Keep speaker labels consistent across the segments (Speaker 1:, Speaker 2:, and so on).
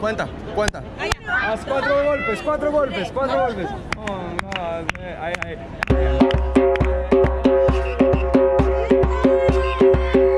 Speaker 1: Cuenta, cuenta.
Speaker 2: Haz cuatro golpes, cuatro golpes, cuatro golpes. Oh, no, ahí, ahí.
Speaker 3: ayudo.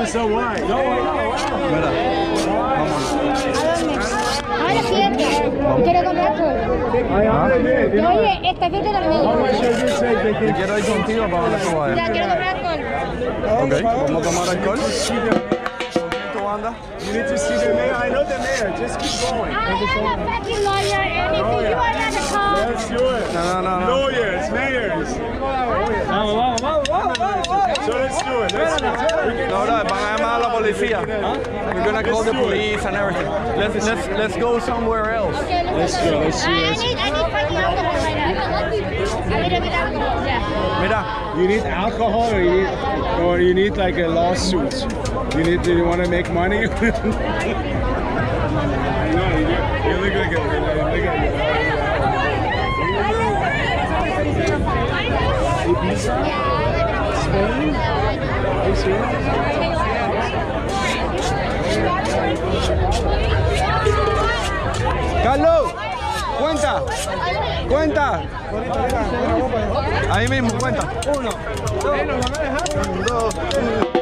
Speaker 3: are so wide. Mira, Ahora
Speaker 1: fíjate, quiero
Speaker 3: comprar alcohol.
Speaker 1: Oye, Ok.
Speaker 2: You need to see the mayor. I know the mayor. Just keep going.
Speaker 3: I am a fucking lawyer, and oh, yeah. you are not a cop...
Speaker 2: Let's do it.
Speaker 1: No, no, no.
Speaker 2: Lawyers, mayors. Vamos, vamos, vamos, vamos. Let's do. Let's do
Speaker 1: No, no, a la policía. We're gonna call the police and everything. Let's let's let's go somewhere else.
Speaker 3: okay, let's, go.
Speaker 2: let's see,
Speaker 3: I,
Speaker 2: let's
Speaker 3: need, I need fucking alcohol right now. Yeah.
Speaker 2: You need alcohol or you need, or you need like a lawsuit. You need to, you want to make money? Like
Speaker 1: Carlos, cuenta, cuenta. Ahí mismo, cuenta. Uno, dos, Bro,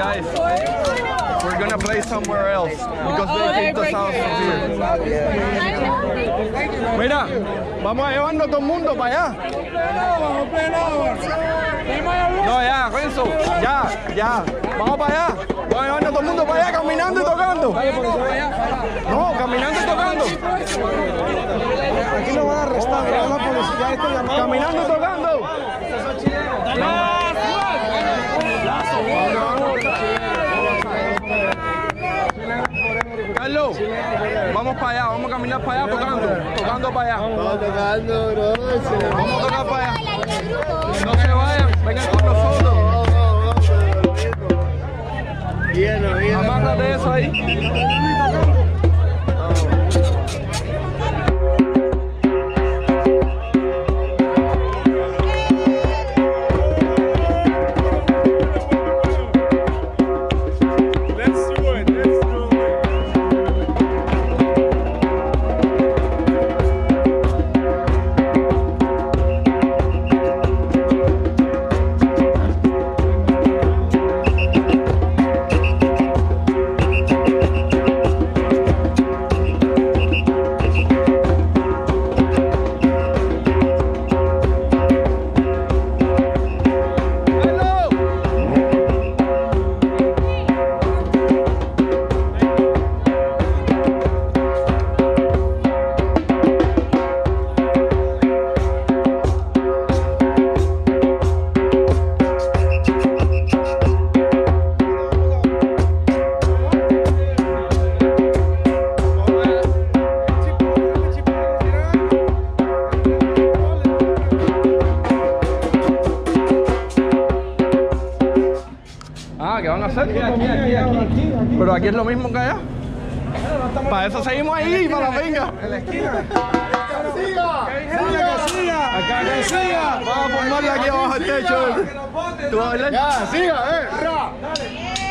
Speaker 1: Guys, we're gonna play somewhere else because they kicked us out from here. Mira, vamos a llevarnos todo el mundo para allá. No, ya, Renzo, ya, ya. Vamos para allá. Vamos a llevarnos todo el mundo para allá caminando y tocando. No, caminando y tocando. Aquí lo van a arrestar, la policía. Caminando y tocando. Carlos, vamos para allá, vamos a caminar para allá tocando, tocando para allá.
Speaker 2: Vamos tocando, bro.
Speaker 1: Vamos a tocar para allá. No se vayan, vengan con nosotros. Amárrate eso ahí. Es lo mismo que allá. Para eso seguimos ahí, para la venga. Acá que siga. Vamos a formarla aquí abajo del techo. ¿Tú vas a bailar?
Speaker 2: Ya, siga, eh. Ra.